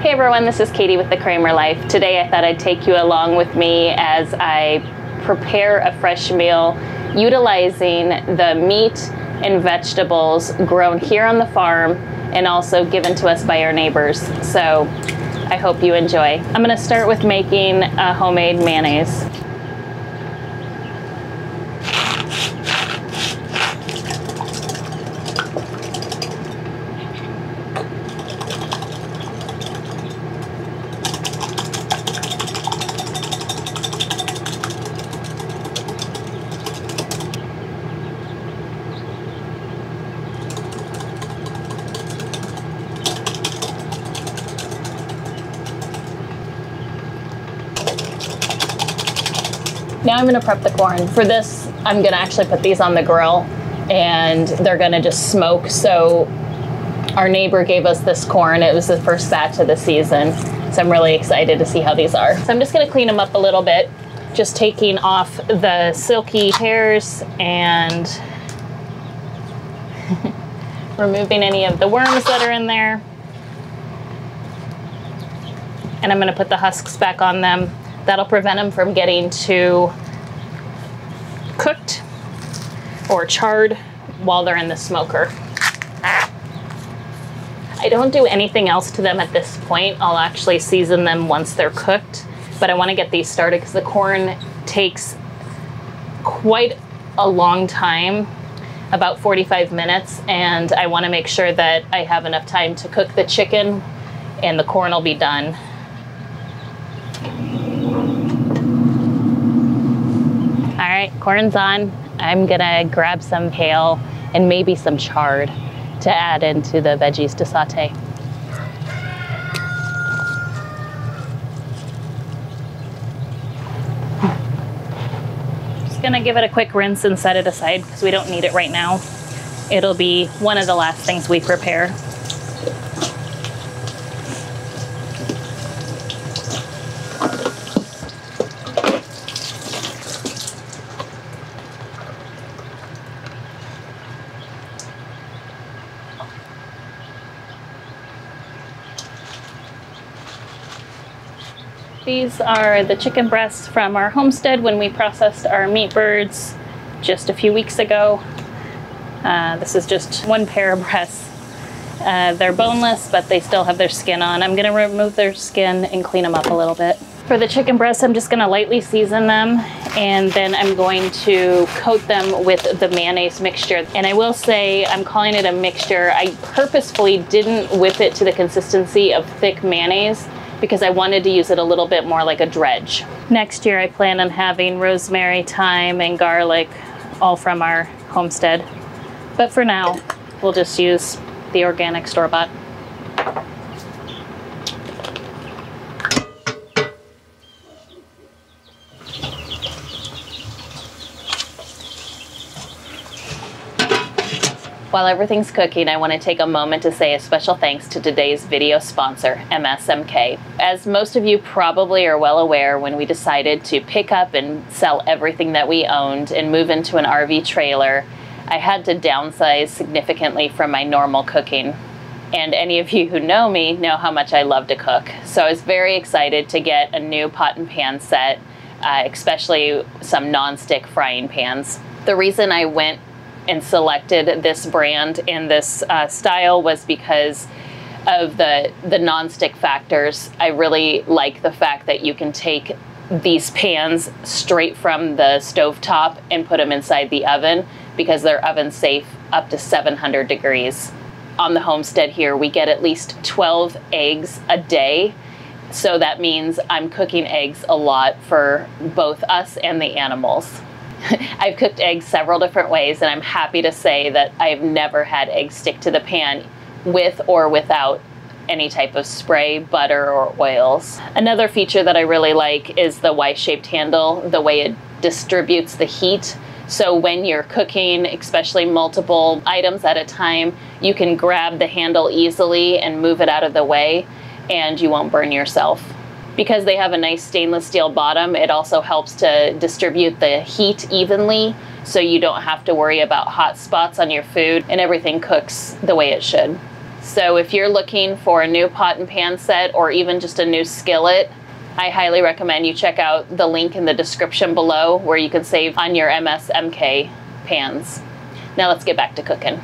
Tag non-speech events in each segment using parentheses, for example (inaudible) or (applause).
Hey everyone, this is Katie with the Kraemer Life. Today I thought I'd take you along with me as I prepare a fresh meal utilizing the meat and vegetables grown here on the farm and also given to us by our neighbors. So I hope you enjoy. I'm gonna start with making a homemade mayonnaise. Now I'm gonna prep the corn. For this, I'm gonna actually put these on the grill and they're gonna just smoke. So our neighbor gave us this corn. It was the first batch of the season. So I'm really excited to see how these are. So I'm just gonna clean them up a little bit, just taking off the silky hairs and (laughs) removing any of the worms that are in there. And I'm gonna put the husks back on them That'll prevent them from getting too cooked or charred while they're in the smoker. I don't do anything else to them at this point. I'll actually season them once they're cooked, but I wanna get these started because the corn takes quite a long time, about 45 minutes, and I wanna make sure that I have enough time to cook the chicken and the corn will be done. Right, corn's on. I'm gonna grab some kale and maybe some chard to add into the veggies to saute. Just gonna give it a quick rinse and set it aside because we don't need it right now. It'll be one of the last things we prepare. These are the chicken breasts from our homestead when we processed our meat birds just a few weeks ago. Uh, this is just one pair of breasts. Uh, they're boneless, but they still have their skin on. I'm gonna remove their skin and clean them up a little bit. For the chicken breasts, I'm just gonna lightly season them and then I'm going to coat them with the mayonnaise mixture. And I will say, I'm calling it a mixture. I purposefully didn't whip it to the consistency of thick mayonnaise because I wanted to use it a little bit more like a dredge. Next year I plan on having rosemary, thyme, and garlic all from our homestead. But for now, we'll just use the organic store-bought. While everything's cooking, I want to take a moment to say a special thanks to today's video sponsor, MSMK. As most of you probably are well aware, when we decided to pick up and sell everything that we owned and move into an RV trailer, I had to downsize significantly from my normal cooking. And any of you who know me know how much I love to cook. So I was very excited to get a new pot and pan set, uh, especially some non-stick frying pans. The reason I went and selected this brand and this uh, style was because of the the non-stick factors. I really like the fact that you can take these pans straight from the stove top and put them inside the oven because they're oven safe up to 700 degrees. On the homestead here, we get at least 12 eggs a day. So that means I'm cooking eggs a lot for both us and the animals. (laughs) I've cooked eggs several different ways, and I'm happy to say that I've never had eggs stick to the pan with or without any type of spray, butter, or oils. Another feature that I really like is the Y-shaped handle, the way it distributes the heat. So when you're cooking, especially multiple items at a time, you can grab the handle easily and move it out of the way and you won't burn yourself because they have a nice stainless steel bottom, it also helps to distribute the heat evenly so you don't have to worry about hot spots on your food and everything cooks the way it should. So if you're looking for a new pot and pan set or even just a new skillet, I highly recommend you check out the link in the description below where you can save on your MSMK pans. Now let's get back to cooking.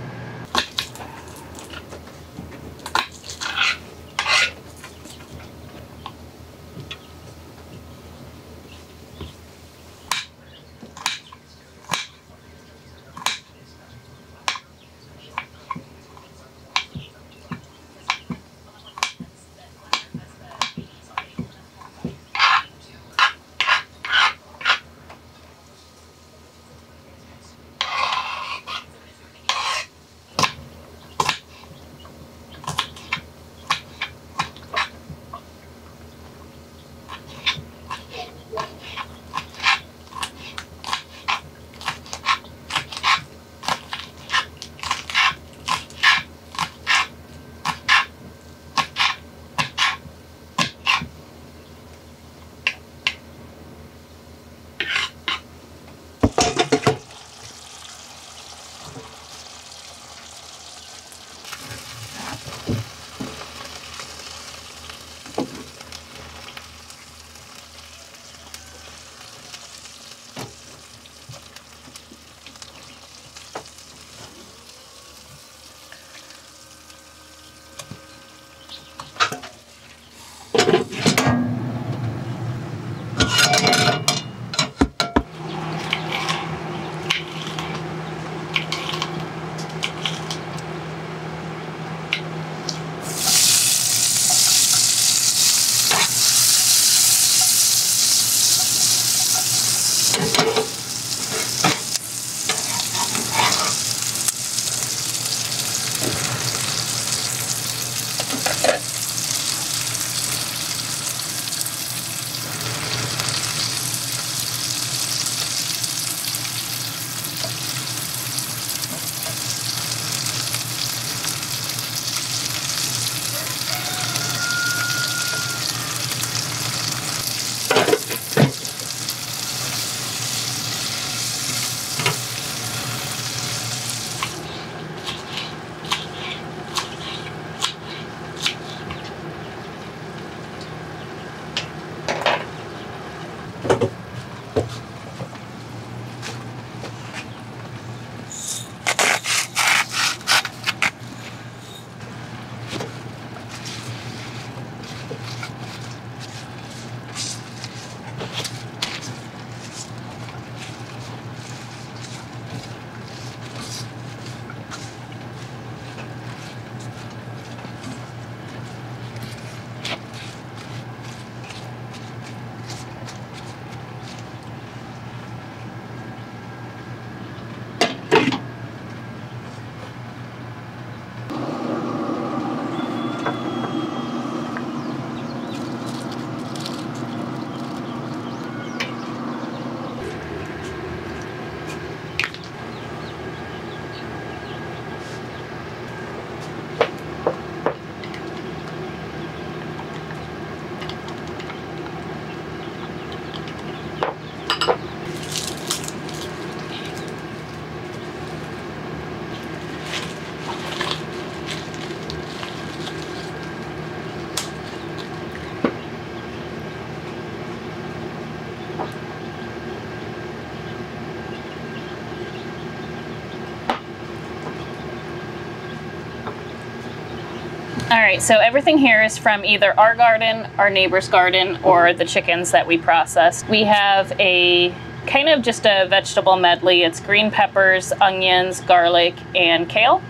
Right, so everything here is from either our garden, our neighbor's garden, or the chickens that we processed. We have a kind of just a vegetable medley. It's green peppers, onions, garlic, and kale.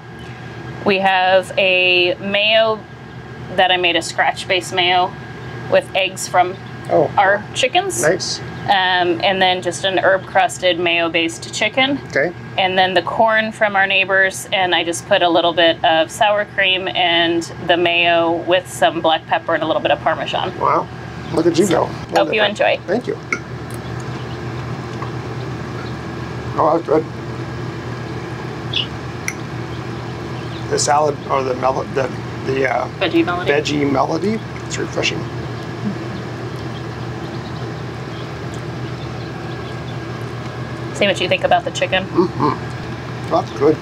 We have a mayo that I made a scratch base mayo with eggs from Oh, our chickens. nice. Um, and then just an herb crusted mayo based chicken. Okay. And then the corn from our neighbors, and I just put a little bit of sour cream and the mayo with some black pepper and a little bit of parmesan. Wow. Look at you go. Hope you enjoy. Thank you. Oh, that's good. The salad or the mel- the the uh, Veggie melody. veggie melody. It's refreshing. See what you think about the chicken. That's good.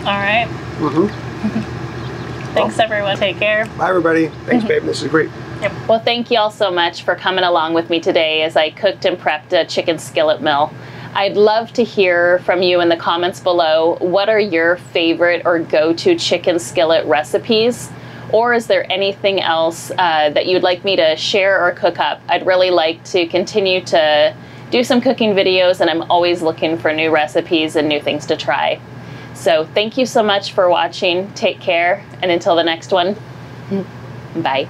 All right. Mm-hmm. (laughs) Thanks, everyone. Take care. Bye, everybody. Thanks, babe. This is great. Yep. Well, thank you all so much for coming along with me today as I cooked and prepped a chicken skillet meal. I'd love to hear from you in the comments below. What are your favorite or go to chicken skillet recipes? Or is there anything else uh, that you'd like me to share or cook up? I'd really like to continue to do some cooking videos, and I'm always looking for new recipes and new things to try. So, thank you so much for watching. Take care, and until the next one, bye.